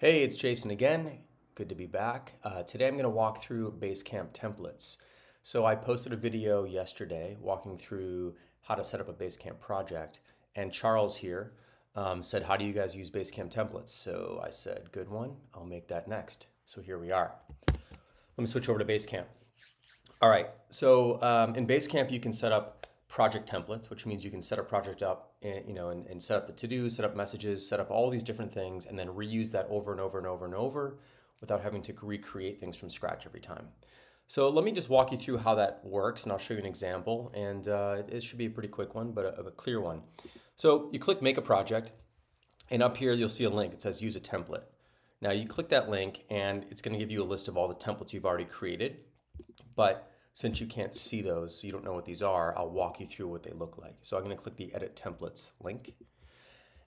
Hey, it's Jason again. Good to be back. Uh, today I'm going to walk through Basecamp templates. So I posted a video yesterday walking through how to set up a Basecamp project, and Charles here um, said, how do you guys use Basecamp templates? So I said, good one, I'll make that next. So here we are. Let me switch over to Basecamp. All right, so um, in Basecamp you can set up project templates, which means you can set a project up, and, you know, and, and set up the to-dos, set up messages, set up all these different things, and then reuse that over and over and over and over without having to recreate things from scratch every time. So let me just walk you through how that works, and I'll show you an example, and uh, it should be a pretty quick one, but a, a clear one. So you click Make a Project, and up here you'll see a link. It says Use a Template. Now you click that link, and it's going to give you a list of all the templates you've already created, but since you can't see those, you don't know what these are, I'll walk you through what they look like. So I'm going to click the Edit Templates link.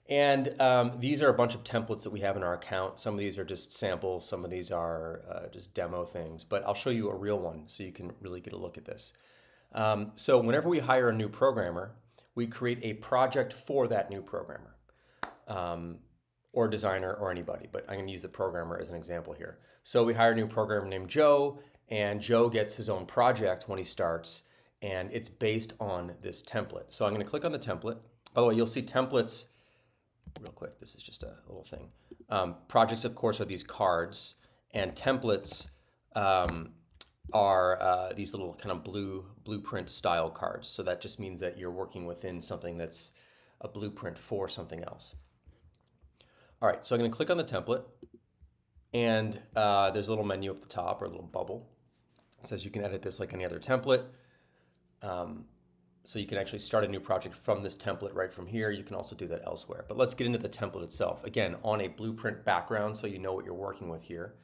And um, these are a bunch of templates that we have in our account. Some of these are just samples, some of these are uh, just demo things, but I'll show you a real one so you can really get a look at this. Um, so whenever we hire a new programmer, we create a project for that new programmer um, or designer or anybody, but I'm going to use the programmer as an example here. So we hire a new programmer named Joe and Joe gets his own project when he starts, and it's based on this template. So I'm going to click on the template. By the way, you'll see templates real quick. This is just a little thing. Um, projects, of course, are these cards, and templates um, are uh, these little kind of blue blueprint style cards. So that just means that you're working within something that's a blueprint for something else. All right, so I'm going to click on the template, and uh, there's a little menu up the top or a little bubble. It says you can edit this like any other template. Um, so you can actually start a new project from this template right from here. You can also do that elsewhere. But let's get into the template itself. Again, on a blueprint background so you know what you're working with here.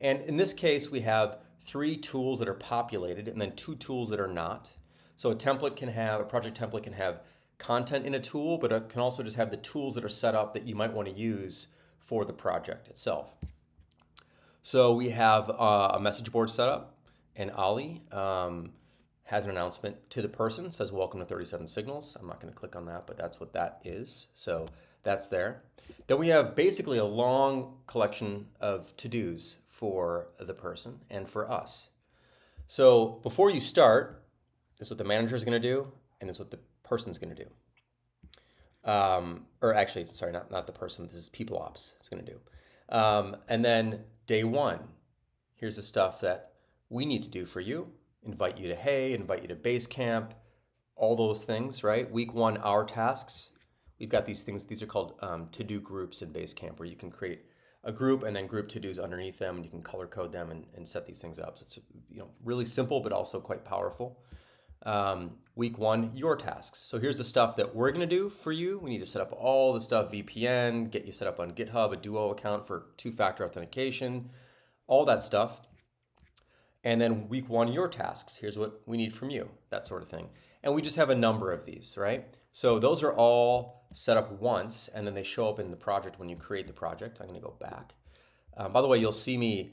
And in this case, we have three tools that are populated and then two tools that are not. So a template can have, a project template can have content in a tool, but it can also just have the tools that are set up that you might want to use for the project itself. So we have uh, a message board set up and Ali um, has an announcement to the person, says welcome to 37 Signals. I'm not going to click on that, but that's what that is. So that's there. Then we have basically a long collection of to-dos for the person and for us. So before you start, this is what the manager is going to do, and this is what the person's going to do. Um, or actually, sorry, not, not the person, this is people ops is going to do. Um, and then day one, here's the stuff that we need to do for you. Invite you to Hey, invite you to Basecamp, all those things, right? Week one, our tasks. We've got these things, these are called um, to-do groups in Basecamp where you can create a group and then group to-dos underneath them and you can color code them and, and set these things up. So it's you know really simple but also quite powerful. Um, week one, your tasks. So here's the stuff that we're gonna do for you. We need to set up all the stuff, VPN, get you set up on GitHub, a Duo account for two-factor authentication, all that stuff. And then week one, your tasks. Here's what we need from you, that sort of thing. And we just have a number of these, right? So those are all set up once, and then they show up in the project when you create the project. I'm gonna go back. Um, by the way, you'll see me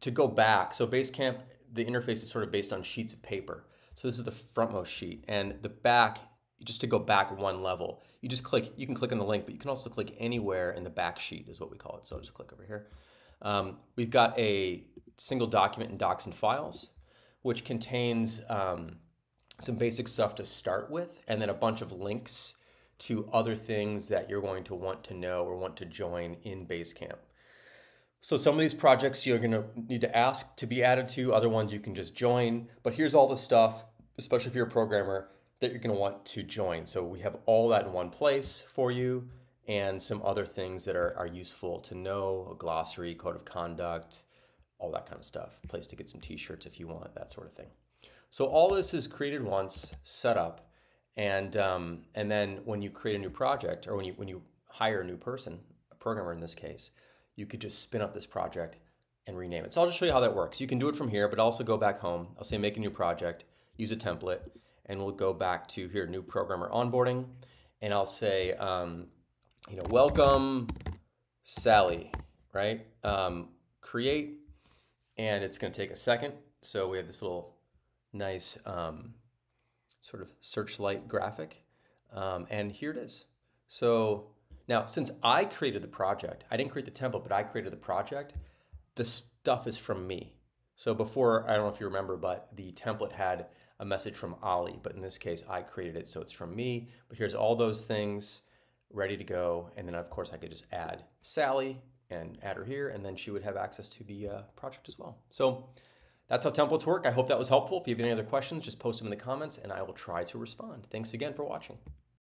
to go back. So Basecamp, the interface is sort of based on sheets of paper. So this is the frontmost sheet, and the back, just to go back one level, you just click, you can click on the link, but you can also click anywhere in the back sheet is what we call it. So I'll just click over here. Um, we've got a single document in docs and files, which contains um, some basic stuff to start with, and then a bunch of links to other things that you're going to want to know or want to join in Basecamp. So some of these projects you're gonna need to ask to be added to, other ones you can just join, but here's all the stuff, especially if you're a programmer, that you're gonna want to join. So we have all that in one place for you and some other things that are, are useful to know, a glossary, code of conduct, all that kind of stuff. Place to get some t-shirts if you want, that sort of thing. So all this is created once, set up, and um, and then when you create a new project or when you when you hire a new person, a programmer in this case, you could just spin up this project and rename it. So I'll just show you how that works. You can do it from here, but also go back home. I'll say make a new project, use a template, and we'll go back to here, new programmer onboarding, and I'll say, um, you know, welcome Sally, right? Um, create and it's going to take a second. So we have this little nice um, sort of searchlight graphic, um, and here it is. So Now, since I created the project, I didn't create the template, but I created the project, the stuff is from me. So before, I don't know if you remember, but the template had a message from Ali, but in this case, I created it, so it's from me. But here's all those things ready to go. And then of course I could just add Sally and add her here, and then she would have access to the uh, project as well. So that's how templates work. I hope that was helpful. If you have any other questions, just post them in the comments and I will try to respond. Thanks again for watching.